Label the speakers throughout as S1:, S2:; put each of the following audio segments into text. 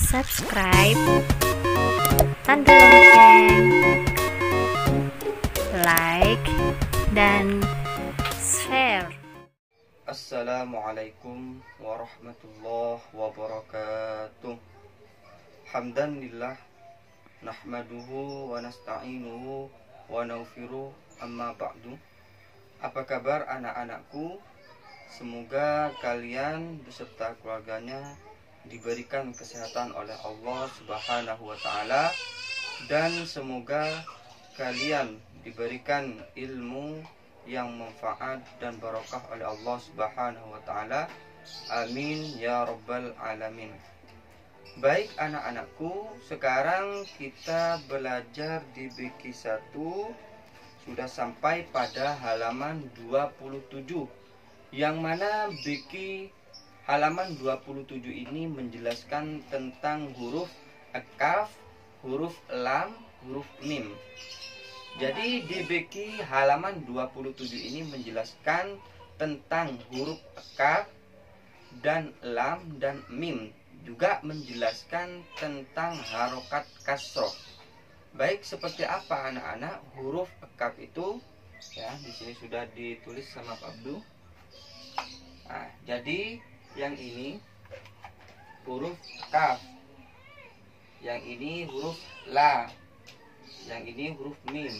S1: Subscribe, tanda lonceng, like, dan share.
S2: Assalamualaikum warahmatullahi wabarakatuh. Hamdan lillah Nahmaduhu wa nasta'inuhu wa naufiru amma ba'du. Apa kabar anak-anakku? Semoga kalian beserta keluarganya diberikan kesehatan oleh Allah Subhanahu wa taala dan semoga kalian diberikan ilmu yang manfaat dan barokah oleh Allah Subhanahu wa taala. Amin ya rabbal alamin. Baik anak-anakku, sekarang kita belajar di BK 1 sudah sampai pada halaman 27. Yang mana BK halaman 27 ini menjelaskan tentang huruf kaf, huruf lam, huruf mim. Jadi di BK halaman 27 ini menjelaskan tentang huruf kaf dan lam dan mim juga menjelaskan tentang harokat kasroh. Baik seperti apa anak-anak huruf kaf itu ya di sini sudah ditulis sama Pak Abdu. Nah, jadi yang ini huruf kaf. Yang ini huruf la yang ini huruf mim.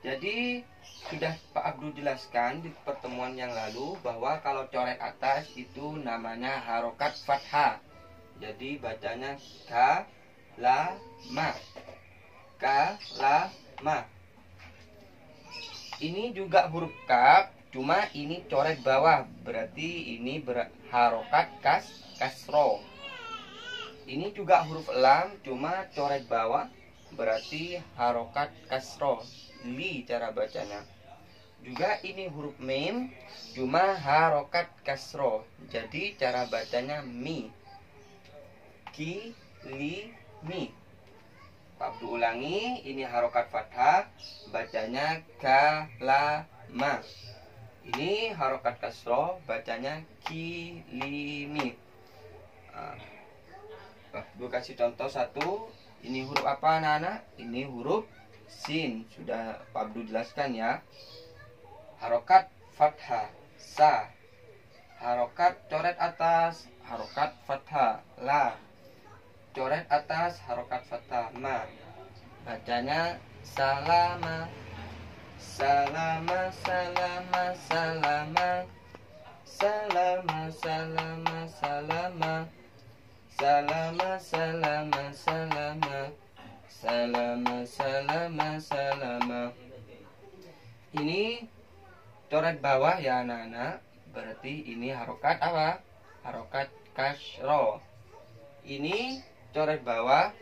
S2: Jadi sudah Pak Abdul jelaskan di pertemuan yang lalu bahwa kalau coret atas itu namanya harokat fathah. Jadi bacanya ka la ma. Ka la ma. Ini juga huruf kaf, cuma ini coret bawah, berarti ini ber harokat kas kasro. Ini juga huruf lam, cuma coret bawah, berarti harokat kasro. Li cara bacanya. Juga ini huruf mim cuma harokat kasro. Jadi cara bacanya mi. Ki li mi. Abdu ulangi ini harokat fathah bacanya ka la ma ini harokat kasro bacanya ki li mi Abdu kasih contoh satu ini huruf apa anak-anak? Ini huruf sin. Sudah Pak Abdul jelaskan ya. Harokat fathah sa. Harokat coret atas harokat fathah la. Coret atas harokat fathah ma. Bacanya salama. Salama salama salama. Salama salama salama. Salama salama salama Salama salama salama Ini coret bawah ya anak-anak Berarti ini harokat apa? Harokat kasro Ini coret bawah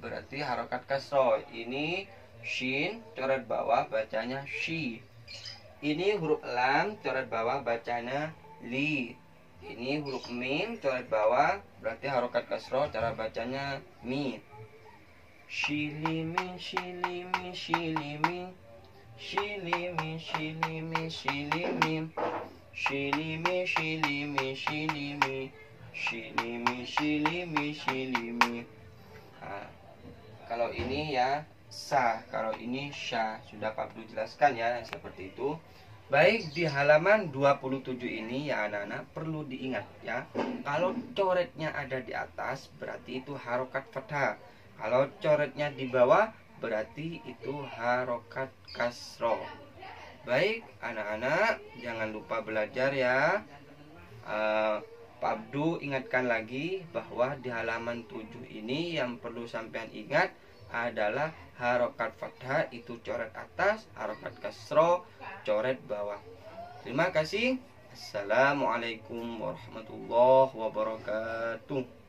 S2: Berarti harokat kasro Ini shin coret bawah bacanya shi. Ini huruf lam coret bawah bacanya li. Ini huruf mim coret bawah berarti harokat kasroh cara bacanya mi. Shilimi shilimi shilimi. Shilimi shilimi shilimi. Shilimi shilimi shilimi. Shilimi shilimi shilimi. Kalau ini ya sa kalau ini sya sudah Pak Abdul jelaskan ya seperti itu. Baik di halaman 27 ini ya anak-anak perlu diingat ya. Kalau coretnya ada di atas berarti itu harokat fathah Kalau coretnya di bawah berarti itu harokat kasro. Baik anak-anak jangan lupa belajar ya. Uh, Pak Abdu ingatkan lagi bahwa di halaman 7 ini yang perlu sampean ingat adalah harokat fathah itu coret atas, harokat kasro coret bawah. Terima kasih. Assalamualaikum warahmatullahi wabarakatuh.